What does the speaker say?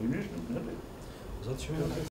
ništa, ne bi. Zato ćemo ja